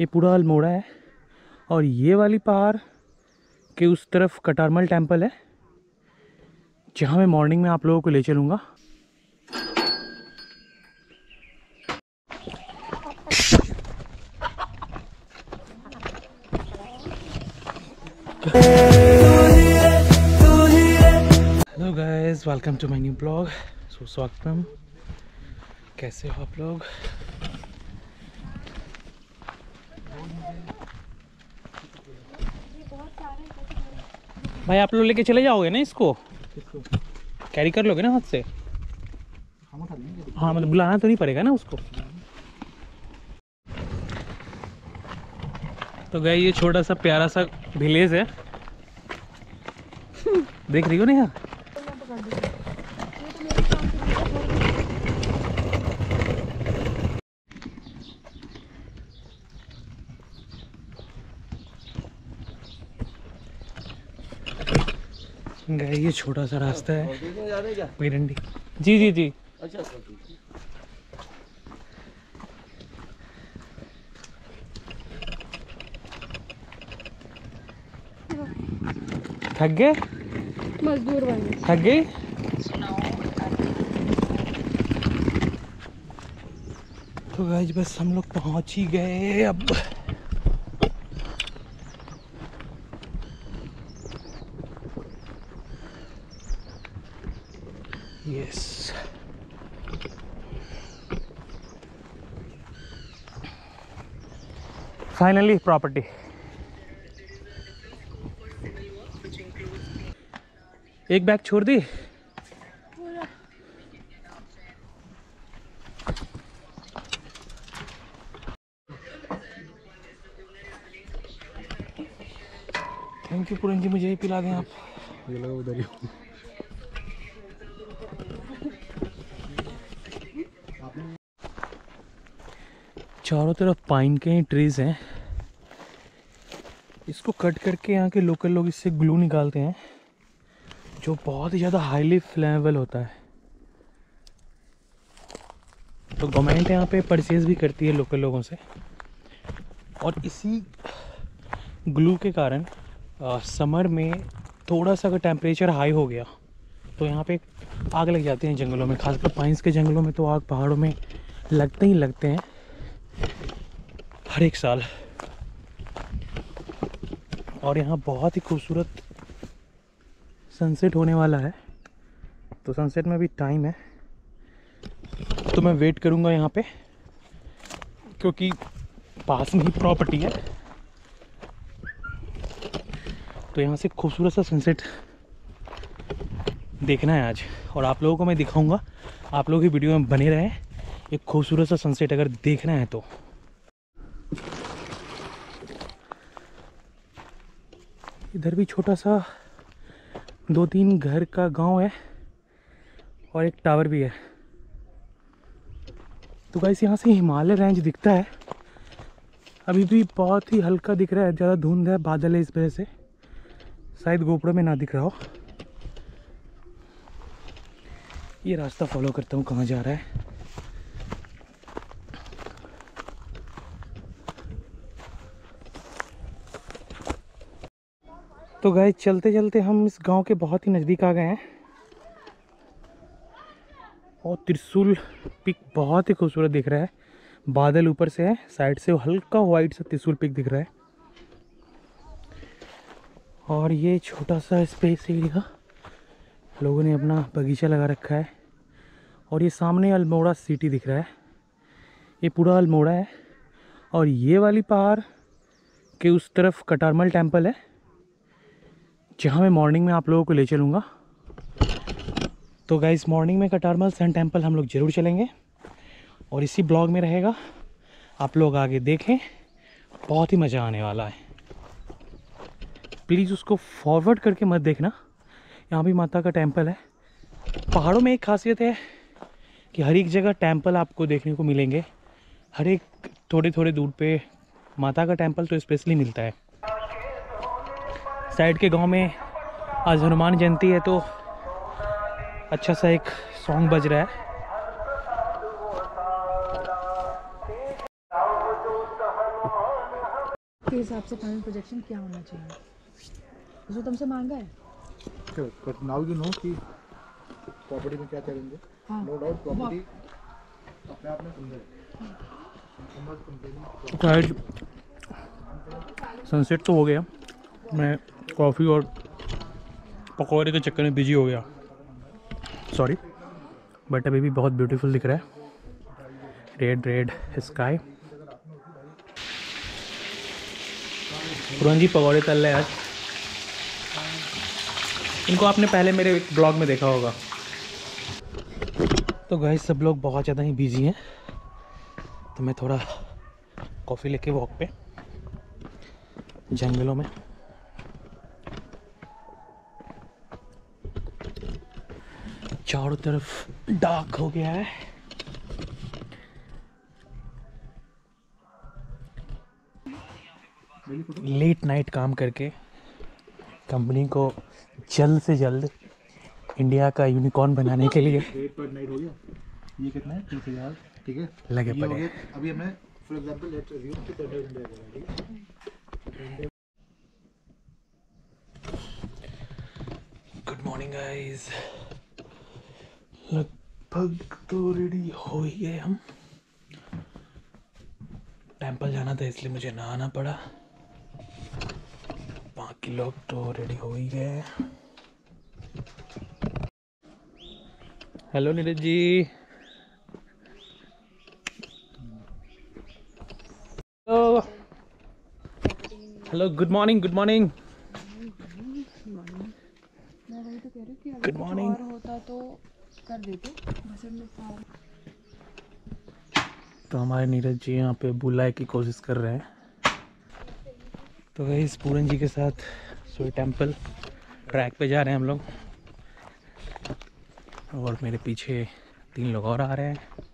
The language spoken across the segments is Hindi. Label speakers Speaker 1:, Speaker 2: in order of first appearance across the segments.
Speaker 1: ये पूरा अल्मोड़ा है और ये वाली पहाड़ के उस तरफ़ कटारमल टेंपल है, जहाँ मैं मॉर्निंग में आप लोगों को ले चलूँगा। Hello guys welcome to my new blog so स्वागतम। कैसे हो आप लोग? भाई, आप लोग लेके चले जाओगे ना इसको? कैरी कर लोगे ना हाथ से? हाँ मतलब बुलाना तो नहीं पड़ेगा ना उसको? तो गए, ये छोटा सा प्यारा सा विलेज है। देख रही हो ना यहाँ? गए ये छोटा सा रास्ता है। पेरंडी जी जी जी थक गए?
Speaker 2: मजदूर बने
Speaker 1: थक गई? तो गाइज़ बस हम लोग पहुँच ही गए अब। यस फाइनली प्रॉपर्टी एक बैग छोड़ दी। थैंक यू पूरन जी मुझे ही पिला दें आप।
Speaker 3: ये लगा उधर ही
Speaker 1: चारों तरफ़ पाइन के ही ट्रीज हैं। इसको कट करके यहाँ के लोकल लोग इससे ग्लू निकालते हैं जो बहुत ही ज़्यादा हाईली फ्लेमेबल होता है। तो गवर्नमेंट यहाँ पे परचेज भी करती है लोकल लोगों से। और इसी ग्लू के कारण आ, समर में थोड़ा सा अगर टेम्परेचर हाई हो गया तो यहाँ पे आग लग जाती है जंगलों में खासकर पाइंस के जंगलों में तो आग पहाड़ों में लगते ही लगते हैं। हर एक साल। और यहाँ बहुत ही खूबसूरत सनसेट होने वाला है। तो सनसेट में भी टाइम है। तो मैं वेट करूँगा यहाँ पे, क्योंकि पास में ही प्रॉपर्टी है। तो यहाँ से खूबसूरत सा सनसेट देखना है आज। और आप लोगों को मैं दिखाऊँगा, आप लोग ही वीडियो में बने रहें। एक खूबसूरत सा सनसेट अगर देखना है तो। इधर भी छोटा सा दो तीन घर का गाँव है और एक टावर भी है। तो गाइस यहाँ से हिमालय रेंज दिखता है। अभी भी बहुत ही हल्का दिख रहा है, ज़्यादा धुंध है, बादल है इस वजह से। शायद गोपड़ों में ना दिख रहा हो। ये रास्ता फॉलो करता हूँ, कहाँ जा रहा है। तो गए चलते चलते हम इस गाँव के बहुत ही नज़दीक आ गए हैं। और त्रिशूल पिक बहुत ही खूबसूरत दिख रहा है। बादल ऊपर से है, साइड से हल्का वाइट सा त्रिशूल पिक दिख रहा है। और ये छोटा सा स्पेस एरिया लोगों ने अपना बगीचा लगा रखा है। और ये सामने अल्मोड़ा सिटी दिख रहा है। ये पूरा अल्मोड़ा है। और ये वाली पहाड़ के उस तरफ़ कटारमल टेंपल है। जहाँ मैं मॉर्निंग में आप लोगों को ले चलूँगा। तो गाइस मॉर्निंग में कटारमल सन टेंपल हम लोग ज़रूर चलेंगे। और इसी ब्लॉग में रहेगा। आप लोग आगे देखें। बहुत ही मज़ा आने वाला है। प्लीज़ उसको फॉरवर्ड करके मत देखना। यहाँ भी माता का टेंपल है। पहाड़ों में एक खासियत है कि हर एक जगह टेंपल आपको देखने को मिलेंगे। हर एक थोड़े थोड़े दूर पे माता का टेंपल तो स्पेशली मिलता है। साइड के गाँव में आज हनुमान जयंती है तो अच्छा सा एक सॉन्ग बज रहा है।
Speaker 3: हिसाब से फाइनल प्रोजेक्शन क्या होना चाहिए? जो तुमसे मांगा है?
Speaker 4: बट नाउ यू नो कि प्रॉपर्टी में क्या करेंगे
Speaker 3: हाँ।
Speaker 4: नो डाउट प्रॉपर्टी अपने आप में सुंदर है।
Speaker 1: सनसेट तो हो गया। मैं कॉफ़ी और पकौड़े के चक्कर में बिज़ी हो गया। सॉरी बट अभी भी बहुत ब्यूटीफुल दिख रहा है। Red red sky Puran ji पकौड़े तल रहे आज। इनको आपने पहले मेरे एक ब्लॉग में देखा होगा। तो गए सब लोग बहुत ज़्यादा ही बिज़ी हैं। तो मैं थोड़ा कॉफ़ी लेके वॉक पे। जंगलों में। चारों तरफ़ डार्क हो गया है। लेट नाइट काम करके कंपनी को जल्द से जल्द इंडिया का यूनिकॉर्न बनाने के लिए
Speaker 4: रेट पर नाइट हो गया। ये कितना है? तीस हज़ार ठीक है?
Speaker 1: लगे पड़े।
Speaker 4: अभी फॉर एग्जांपल लेट्स कि ठीक है?
Speaker 1: गुड मॉर्निंग गाइस लगभग तो रेडी हो ही गए हम। टेंपल जाना था इसलिए मुझे ना आना पड़ा। बाकी लोग तो रेडी हो ही गए। Hello Neeraj ji hello hello good morning good morning good.
Speaker 3: और होता तो कर देते। में
Speaker 1: तो हमारे नीरज जी यहाँ पे बुलाए की कोशिश कर रहे हैं। तो गई पूरन जी के साथ सोई टेंपल ट्रैक पे जा रहे हैं हम लोग। और मेरे पीछे तीन लोग और आ रहे हैं।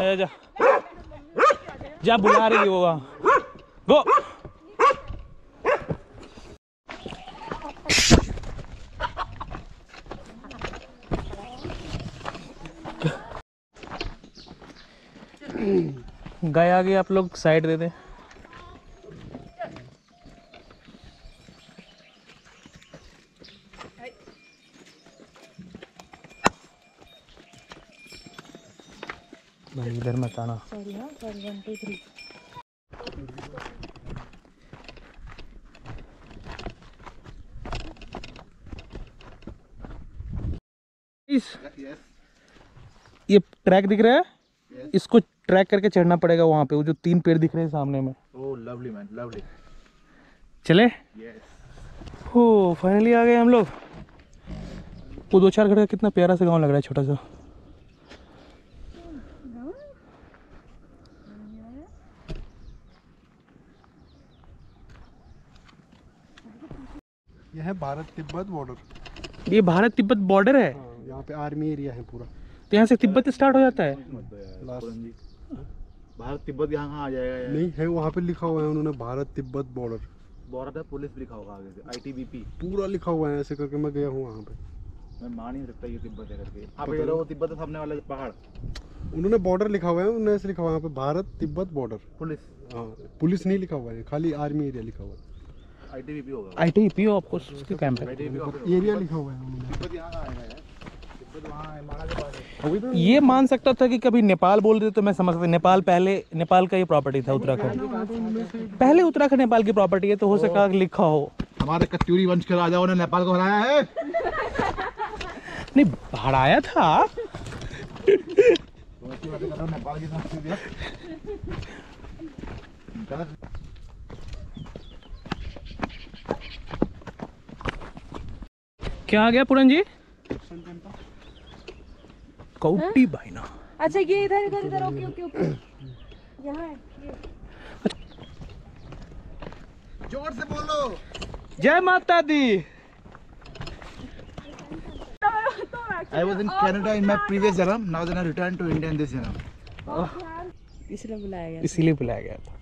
Speaker 1: जा जा। बुला रही वो वहाँ। गो आगे आप लोग साइड दे दें? इधर मत आना।
Speaker 3: सॉरी हाँ सॉरी वन टू थ्री
Speaker 1: इस ये ट्रैक दिख रहा है? इसको ट्रैक करके चढ़ना पड़ेगा वहाँ पे वो जो तीन पेड़ दिख रहे हैं सामने में।
Speaker 4: ओह लवली मैन लवली
Speaker 1: चले? हो फाइनली आ गए हम लोग। वो दो चार घर का कितना प्यारा सा गाँव लग रहा है छोटा सा।
Speaker 5: भारत तिब्बत बॉर्डर
Speaker 1: ये भारत तिब्बत बॉर्डर है?
Speaker 5: यहाँ पे आर्मी एरिया है पूरा।
Speaker 1: तो यहाँ से तिब्बत स्टार्ट हो जाता है?
Speaker 4: भारत तिब्बत यहाँ कहाँ आ जाएगा
Speaker 5: नहीं है वहाँ पे लिखा हुआ है उन्होंने भारत तिब्बत बॉर्डर
Speaker 4: बॉर्डर है पुलिस भी लिखा होगा आगे से आईटीबीपी
Speaker 5: पूरा लिखा हुआ है ऐसे करके मैं गया हूँ वहाँ पे।
Speaker 4: मैं मान ही सकता ये तिब्बत है करके। हाँ पे वो तिब्बत सामने वाला पहाड़।
Speaker 5: उन्होंने बॉर्डर लिखा हुआ है उन्होंने ऐसे लिखा हुआ है यहाँ पे भारत तिब्बत बॉर्डर
Speaker 4: पुलिस।
Speaker 5: हाँ पुलिस नहीं लिखा हुआ है खाली आर्मी एरिया लिखा हुआ है।
Speaker 4: आईटीबीपी होगा
Speaker 1: आई टी पी आपको उसके कैंप है
Speaker 5: एरिया लिखा हुआ है
Speaker 4: है। है
Speaker 1: ये मान सकता था कि कभी नेपाल बोल देते तो मैं समझ सकता नेपाल पहले नेपाल का ये प्रॉपर्टी था उत्तराखंड। पहले उत्तराखंड नेपाल की प्रॉपर्टी है तो हो सका कि लिखा हो।
Speaker 4: हमारे कत्यूरी वंश के राजाओं ने नेपाल को हराया है।
Speaker 1: नहीं हराया था।
Speaker 4: नेपाल की संस्कृति है
Speaker 1: क्या आ गया पूरन जी? कौटी भाई ना।
Speaker 3: अच्छा ये इधर इधर इधर ओके ओके ओके। यहाँ है ये।
Speaker 4: ज़ोर से बोलो।
Speaker 1: जय माता दी।
Speaker 4: I was in Canada in my previous janam. Now then I returned to India in this janam.
Speaker 3: इसलिए बुलाया गया
Speaker 1: इसीलिए बुलाया गया था।